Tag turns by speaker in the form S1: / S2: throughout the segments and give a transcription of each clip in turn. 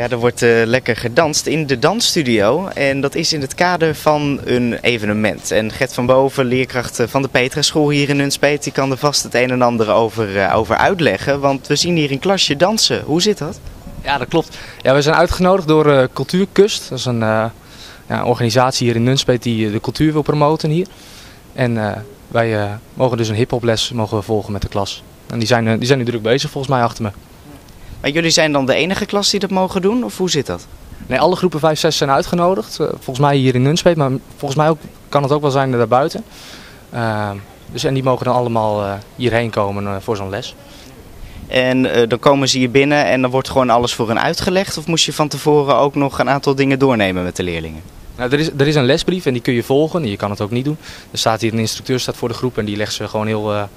S1: Ja, er wordt eh, lekker gedanst in de dansstudio. En dat is in het kader van een evenement. En Gert van Boven, leerkracht eh, van de Petra School hier in Nunspeet, die kan er vast het een en ander over, eh, over uitleggen. Want we zien hier een klasje dansen. Hoe zit dat?
S2: Ja, dat klopt. Ja, we zijn uitgenodigd door Cultuurkust. Dat is een ja, organisatie hier in Nunspeet die de cultuur wil promoten hier. En wij mogen dus een hiphoples mogen volgen met de klas. En die zijn, die zijn nu druk bezig volgens mij achter me.
S1: Maar jullie zijn dan de enige klas die dat mogen doen? Of hoe zit dat?
S2: Nee, alle groepen 5, 6 zijn uitgenodigd. Eh, volgens mij hier in Nunspeet, maar volgens mij ook, kan het ook wel zijn daarbuiten. Uh, dus, en die mogen dan allemaal eh, hierheen komen eh, voor zo'n les.
S1: En dan komen ze hier binnen en dan wordt gewoon alles voor hen uitgelegd? Of moest je van tevoren ook nog een aantal dingen doornemen met de leerlingen?
S2: Nou, er, is, er is een lesbrief en die kun je volgen. Je kan het ook niet doen. Er staat hier een instructeur staat voor de groep en die legt ze gewoon heel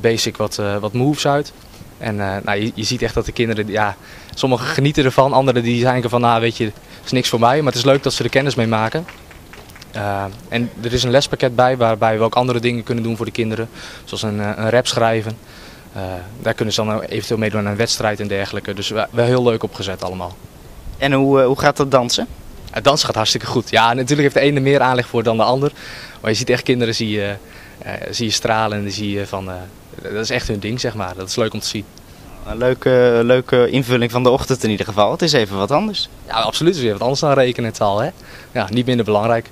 S2: basic wat, wat moves uit. En eh, nou, je, je ziet echt dat de kinderen, ja, sommigen genieten ervan, anderen die denken van, nou weet je, is niks voor mij. Maar het is leuk dat ze er kennis mee maken. Uh, en er is een lespakket bij waarbij we ook andere dingen kunnen doen voor de kinderen. Zoals een, uh, een rap schrijven. Uh, daar kunnen ze dan eventueel meedoen aan een wedstrijd en dergelijke. Dus wel, heel leuk opgezet allemaal.
S1: En hoe, hoe gaat dat dansen?
S2: Het dansen gaat hartstikke goed. Ja, natuurlijk heeft de ene meer aanleg voor dan de ander. Maar je ziet echt kinderen zie je, zie je stralen en zie je van... dat is echt hun ding, zeg maar. Dat is leuk om te zien.
S1: Een leuke, leuke invulling van de ochtend in ieder geval. Het is even wat anders.
S2: Ja, absoluut. Het is weer wat anders dan rekenen taal, hè? Ja, niet minder belangrijk.